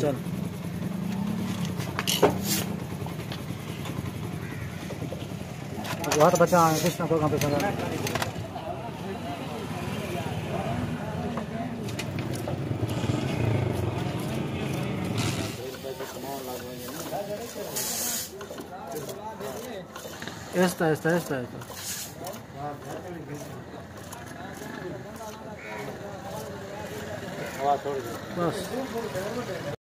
चल वहाँ तो बच्चा कृष्ण को कहाँ पे संगा Esta, esta, esta, esta. Nossa.